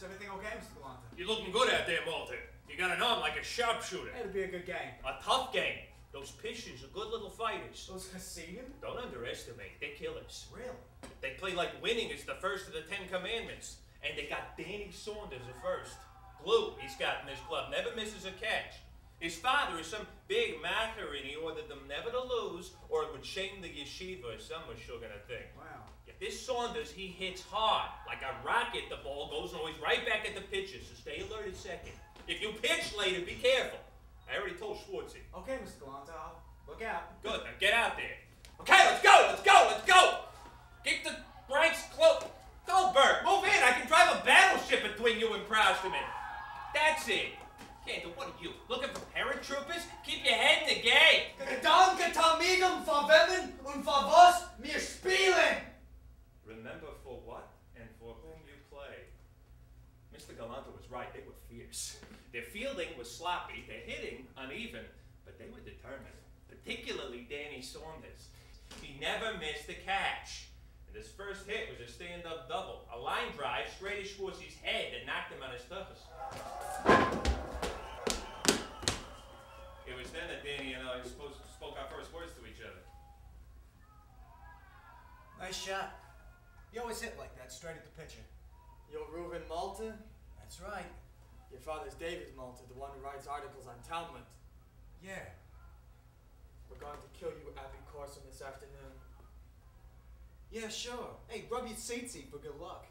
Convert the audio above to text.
Is everything okay, Mr. Galanter? You're looking good out there, Malter. You got an arm like a sharpshooter. It'll be a good game. A tough game. Those pitchers are good little fighters. Those Hasidim? Don't underestimate. They're killers. Really? They play like winning is the first of the Ten Commandments. And they got Danny Saunders at first. Glue he's got in his glove. Never misses a catch. His father is some big macher and he ordered them never to lose or it would shame the yeshiva or some sugar thing. Wow. This Saunders, he hits hard. Like a rocket, the ball goes always right back at the pitcher, so stay alert at second. If you pitch later, be careful. I already told Schwartzy. Okay, Mr. Galanter, I'll look out. Good, now get out there. Okay, let's go, let's go, let's go! Keep the ranks close. Go, Bert, move in. I can drive a battleship between you and Prousterman. That's it. Can't what are you? Looking for paratroopers? Keep your head in the game. Danke, Tamigum, for Women und for was mir spielen! Remember for what and for whom you play. Mr. Galanter was right. They were fierce. Their fielding was sloppy, their hitting uneven, but they were determined. Particularly Danny Saunders. He never missed a catch. And his first hit was a stand-up double, a line drive straight at Schwartzy's head that knocked him on his toughest. It was then that Danny and I spoke, spoke our first words to each other. Nice shot. You always hit like that, straight at the pitcher. You're Reuven Malter? That's right. Your father's David Malter, the one who writes articles on Talmud. Yeah. We're going to kill you, Abby Corson, this afternoon. Yeah, sure. Hey, rub your seat for good luck.